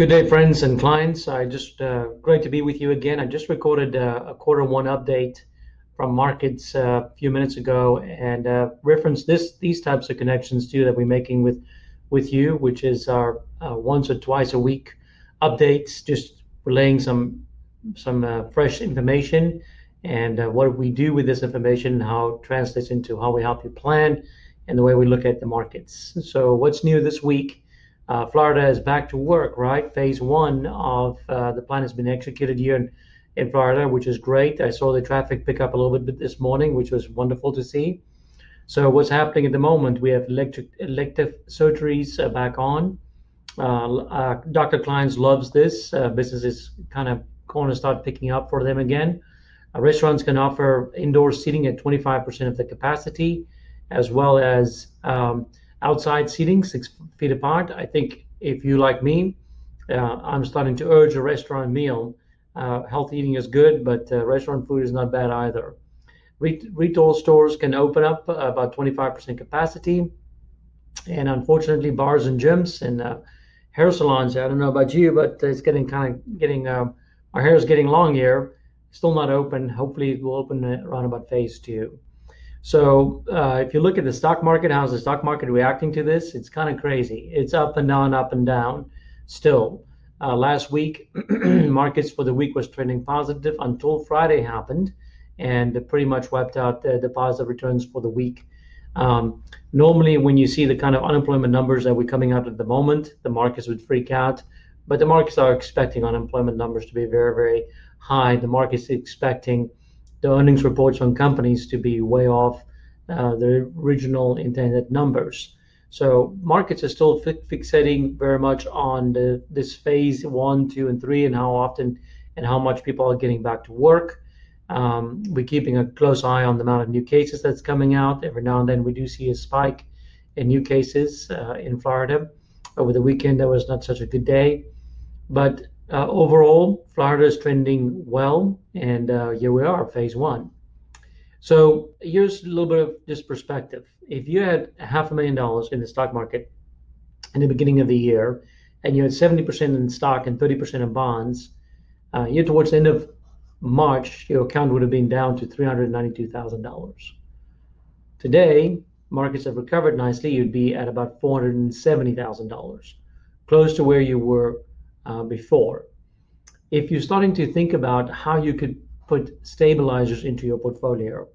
Good day, friends and clients. I just uh, great to be with you again. I just recorded uh, a quarter one update from markets uh, a few minutes ago and uh, reference this these types of connections too that we're making with with you, which is our uh, once or twice a week updates, just relaying some some uh, fresh information and what we do with this information how it translates into how we help you plan and the way we look at the markets. So what's new this week? Uh, Florida is back to work, right? Phase one of uh, the plan has been executed here in, in Florida, which is great. I saw the traffic pick up a little bit this morning, which was wonderful to see. So what's happening at the moment? We have electric, elective surgeries uh, back on. Uh, uh, Dr. Klein's loves this. Uh, business is kind of going to start picking up for them again. restaurants can offer indoor seating at 25% of the capacity, as well as um, outside seating six feet apart. I think if you like me, uh, I'm starting to urge a restaurant meal. Uh, healthy eating is good, but uh, restaurant food is not bad either. Re- retail stores can open up about 25% capacity, and unfortunately, bars and gyms and uh, hair salons. I don't know about you, but it's getting kind of getting uh, our hair is getting long here. Still not open. Hopefully, it will open around about phase two. So uh, if you look at the stock market, how's the stock market reacting to this? It's kind of crazy. It's up and down, up and down still. Uh, last week, markets for the week was trending positive until Friday happened and pretty much wiped out the, the positive returns for the week. Um, normally, when you see the kind of unemployment numbers that we're coming out at the moment, the markets would freak out. But the markets are expecting unemployment numbers to be very, very high. The market's expecting the earnings reports on companies to be way off uh, the original intended numbers. So markets are still fi- fixating very much on the, this phase one, two, and three, and how often and how much people are getting back to work. Um, we're keeping a close eye on the amount of new cases that's coming out. Every now and then we do see a spike in new cases uh, in Florida. Over the weekend, that was not such a good day. But uh, overall, Florida is trending well, and uh, here we are, phase one. So here's a little bit of just perspective. If you had half a million dollars in the stock market in the beginning of the year, and you had 70% in stock and 30% in bonds, uh, towards the end of March, your account would have been down to $392,000. Today, markets have recovered nicely. You'd be at about $470,000, close to where you were uh, before. If you're starting to think about how you could put stabilizers into your portfolio,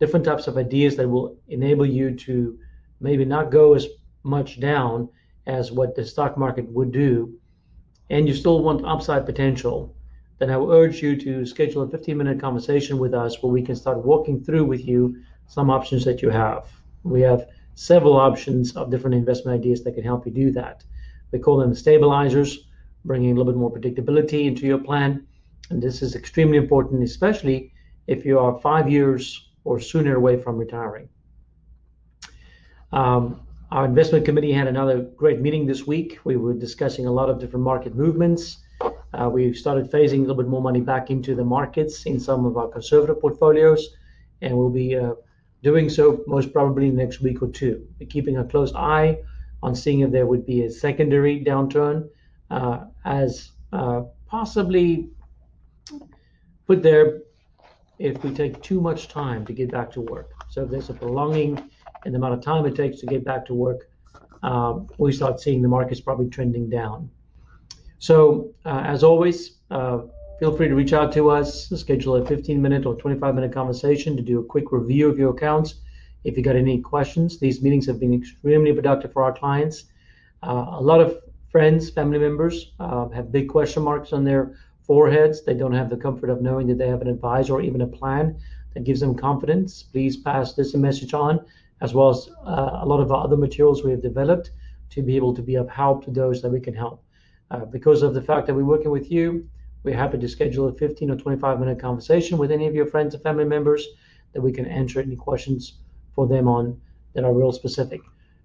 different types of ideas that will enable you to maybe not go as much down as what the stock market would do, and you still want upside potential, then I will urge you to schedule a 15 minute conversation with us where we can start walking through with you some options that you have. We have several options of different investment ideas that can help you do that. We call them stabilizers bringing a little bit more predictability into your plan. And this is extremely important, especially if you are five years or sooner away from retiring. Um, our investment committee had another great meeting this week. We were discussing a lot of different market movements. Uh, we started phasing a little bit more money back into the markets in some of our conservative portfolios, and we'll be uh, doing so most probably next week or two. We're keeping a close eye on seeing if there would be a secondary downturn as uh, possibly put there if we take too much time to get back to work. So if there's a prolonging in the amount of time it takes to get back to work, um, we start seeing the markets probably trending down. So uh, as always, uh, feel free to reach out to us, schedule a 15 minute or 25 minute conversation to do a quick review of your accounts. If you got any questions, these meetings have been extremely productive for our clients. Uh, a lot of friends, family members uh, have big question marks on their foreheads. They don't have the comfort of knowing that they have an advisor or even a plan that gives them confidence. Please pass this message on, as well as uh, a lot of other materials we have developed to be able to be of help to those that we can help. Uh, because of the fact that we're working with you, we're happy to schedule a 15 or 25 minute conversation with any of your friends and family members that we can answer any questions for them on that are real specific.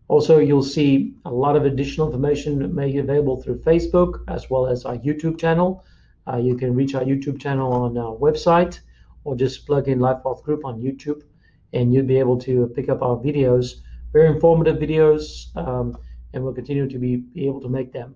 Also, you'll see a lot of additional information made available through Facebook as well as our YouTube channel. Uh, you can reach our YouTube channel on our website or just plug in Life Group on YouTube and you'll be able to pick up our videos, very informative videos, um, and we'll continue to be, be able to make them.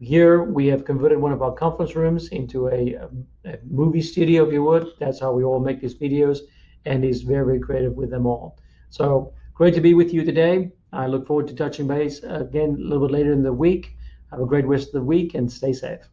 Here we have converted one of our conference rooms into a, a movie studio, if you would. That's how we all make these videos, and he's very, very creative with them all. So great to be with you today. I look forward to touching base again a little bit later in the week. Have a great rest of the week and stay safe.